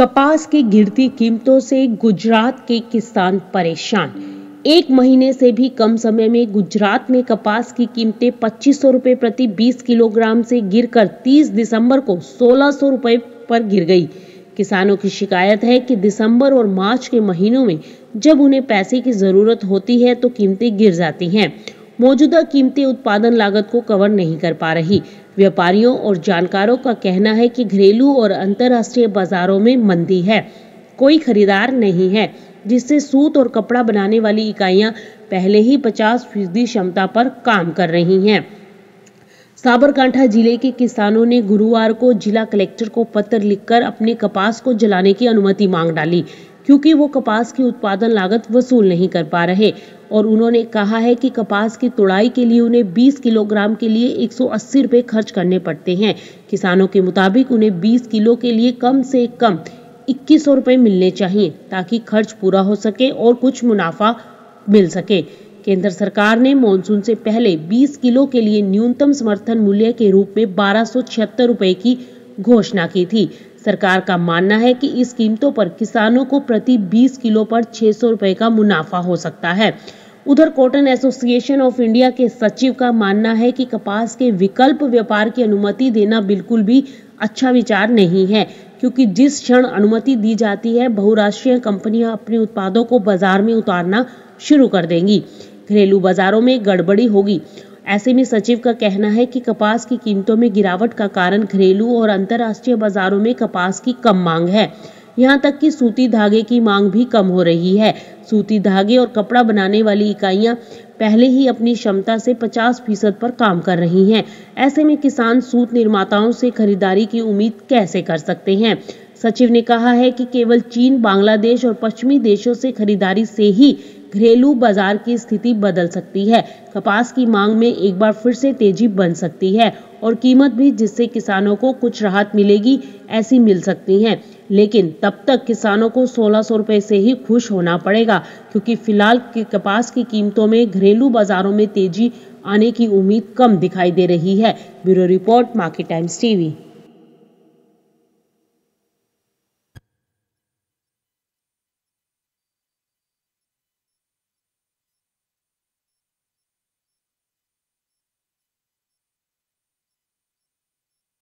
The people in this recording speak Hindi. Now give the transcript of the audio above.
कपास की गिरती कीमतों से गुजरात के किसान परेशान। एक महीने से भी कम समय में गुजरात में कपास की कीमतें पच्चीस सौ प्रति 20 किलोग्राम से गिरकर 30 दिसंबर को 1600 रुपए पर गिर गई। किसानों की शिकायत है कि दिसंबर और मार्च के महीनों में जब उन्हें पैसे की ज़रूरत होती है तो कीमतें गिर जाती हैं। मौजूदा कीमतें उत्पादन लागत को कवर नहीं कर पा रही। व्यापारियों और जानकारों का कहना है कि घरेलू और अंतर्राष्ट्रीय बाजारों में मंदी है। कोई खरीदार नहीं है, जिससे सूत और कपड़ा बनाने वाली इकाइयाँ पहले ही 50 फ़ीसदी क्षमता पर काम कर रही हैं। साबरकांठा ज़िले के किसानों ने गुरुवार को जिला कलेक्टर को पत्र लिखकर अपने कपास को जलाने की अनुमति मांग डाली। क्योंकि वो कपास की उत्पादन लागत वसूल नहीं कर पा रहे। और उन्होंने कहा है कि कपास की तुड़ाई के लिए उन्हें 20 किलोग्राम के लिए एक रुपए खर्च करने पड़ते हैं। किसानों के मुताबिक उन्हें 20 किलो के लिए कम से कम इक्कीस रुपए मिलने चाहिए, ताकि खर्च पूरा हो सके और कुछ मुनाफा मिल सके। केंद्र सरकार ने मानसून से पहले 20 किलो के लिए न्यूनतम समर्थन मूल्य के रूप में बारह रुपए की घोषणा की थी। सरकार का मानना है कि इस कीमतों पर किसानों को प्रति 20 किलो पर 600 रुपए का मुनाफा हो सकता है। उधर कॉटन एसोसिएशन ऑफ़ इंडिया के सचिव का मानना है कि कपास के विकल्प व्यापार की अनुमति देना बिल्कुल भी अच्छा विचार नहीं है, क्योंकि जिस क्षण अनुमति दी जाती है, बहुराष्ट्रीय कंपनियाँ अपने उत्पादों को बाज़ार में उतारना शुरू कर देंगी। घरेलू बाजारों में गड़बड़ी होगी। ऐसे में सचिव का कहना है कि कपास की कीमतों में गिरावट का कारण घरेलू और अंतर्राष्ट्रीय बाजारों में कपास की कम मांग है। यहाँ तक कि सूती धागे की मांग भी कम हो रही है। सूती धागे और कपड़ा बनाने वाली इकाइयाँ पहले ही अपनी क्षमता से 50 फ़ीसद पर काम कर रही हैं। ऐसे में किसान सूत निर्माताओं से खरीदारी की उम्मीद कैसे कर सकते हैं? सचिव ने कहा है कि केवल चीन, बांग्लादेश और पश्चिमी देशों से खरीदारी से ही घरेलू बाज़ार की स्थिति बदल सकती है। कपास की मांग में एक बार फिर से तेज़ी बन सकती है और कीमत भी जिससे किसानों को कुछ राहत मिलेगी, ऐसी मिल सकती है। लेकिन तब तक किसानों को सोलह सौ रुपए से ही खुश होना पड़ेगा, क्योंकि फ़िलहाल के कपास की कीमतों में घरेलू बाजारों में तेज़ी आने की उम्मीद कम दिखाई दे रही है। Bureau report, Market Times TV.